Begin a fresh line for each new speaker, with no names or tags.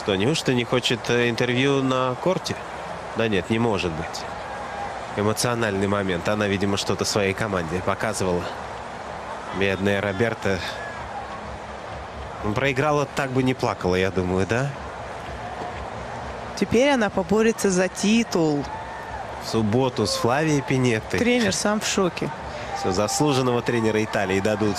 Что, неужто не хочет э, интервью на корте? Да нет, не может быть. Эмоциональный момент. Она, видимо, что-то своей команде показывала. Бедная Роберта. Проиграла, так бы не плакала, я думаю, да?
Теперь она поборется за титул.
В субботу с Флавией Пинеттой.
Тренер сам в шоке.
Все, заслуженного тренера Италии дадут